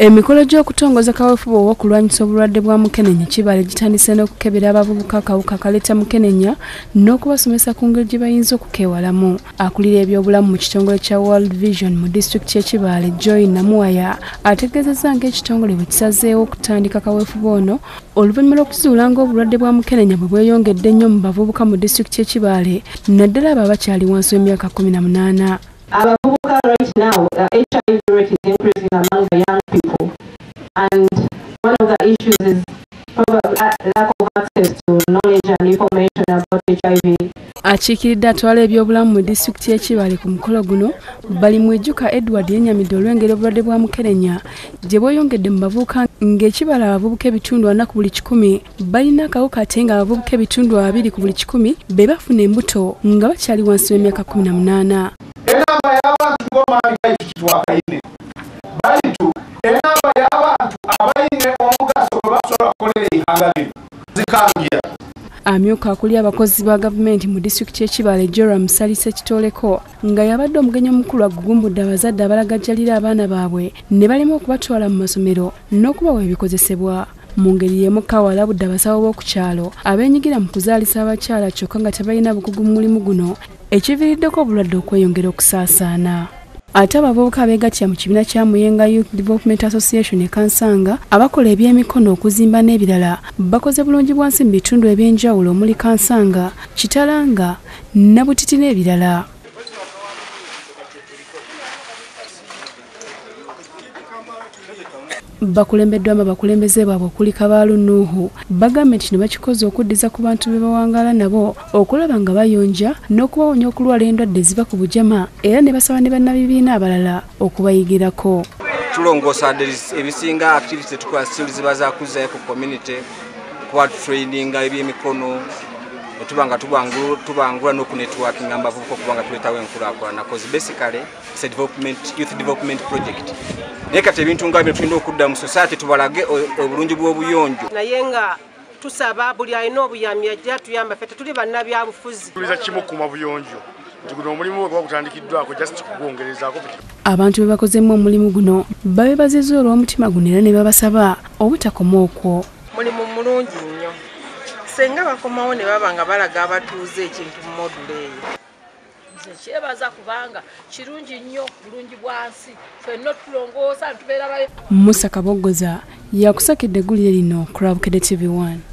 emikolo gy'okutongoza kaweefube ow'okulwanyisa obulwadde bwa mukenenya kibale gitandise n'okukebera abavubuka akawuka kaleeta mukenenya n'okubasomesa ku ngeri gye bayinza okukeewalamu. Akulira ebyobulamu mu kitongole kya world vision mu disitulikiti y'ekibale joy namuwaya ategeezezza ng'ekitongole bwe kisazeewo okutandika kaweefube ono oluvannyuma lw'okuzuula ng'obulwadde bwa mukenenya bwe bweyongedde ennyo mu bavubuka mu disitulikiti y'ekibale naddala abo abakyali wansi w'emyaka 18 abavubuka right now the hiv rate is increasing among the young people. And one of the issues is probably lack of access to knowledge and information about hiv akiikiridde atwala ebyobulamu mu disitulikiti y'ekibale ku mukolo guno bali mu ejjuka edward yenyamidde olw'engeri obulwadde bwa mukerenya. Gye bweyongedde mu bavubuka ng'ekibala abavubuka ebitundu ana ku buli kikumi balina akawuka ate nga abavubuka ebitundu abiri ku buli kikumi be bafuna embuto nga bakyali wansi w'emyaka 18 enamba y'abantu ng'omaani gaitu kitwakaine baitu enamba y'abantu abaine omugaso gwe basobola okukolera eihanga lino zikangira amyuka akuli abakozi ba gavumenti mu disitulikiti y'ekibale joram salisa kitoleko nga yabadde omugenyi omukulu agugumbudde abazadde abalagajjalira abaana baabwe ne balema okubatwala mu masomero n'okubawa ebikozesebwa. Mu ngeri y'emu kawalabudde abasawo b'oku kyalo abeenyigira mu kuzaalisa abakyala kyokka nga tebalina bukugu mu mulimu guno ekiviiriddeko obulwadde okweyongera okusaasaana ate abavubuka abeegattira mu kibiina kya muyenga youth development association ekansanga abakola ebyemikono okuzimba n'ebirala. Bakoze bulungi bwansi mu bitundu ebyenjawulo omuli kansanga kitalanga nabutiti n'ebirala bakulembeddwamu abakulembeze baabwe okuli kabaalu nuuhu bagambye nti ne bakikoze okuddiza ku bantu be bawangaala nabo okulaba nga bayonja n'okubawonya okulwala endwadde eziva ku bujama era ne basaba ne bannabibiina abalala okubayigirako. Tulongoosa ebisinga activities tetukola still ziba zakuzayo ku community kuba tutraininga ebyemikono netuba nga tubangula n'okunetworkinga mu bavubuka okuba nga tuleetawo enkulaakulana cause basically its a development, youth development project. Naye kati ebintu nga bino tulina okudda mu society tubalage obulungi bw'obuyonjo. Naye nga tusaba buli alina obuyambi ajja tuyamba ffe tetuli bannabyabufuzi. Tuliza kimu kuma buyonjo nti guno omulimu gwe gutandikiddwako just kugwongerezaako abantu be bakozemu omulimu guno babebaziza olw'omutima guno era ne babasaba obutakoma okwo mulimu mulungi senga bakomawo ne baba nga balaga abatuuze ekintu mu module eyo. Nze kyebaza kubanga kirungi nnyo bulungi bwansi. Fenna tulongoosa ntubeera musa kabogoza yakusakidde eggulire lino ku rabukede tv 1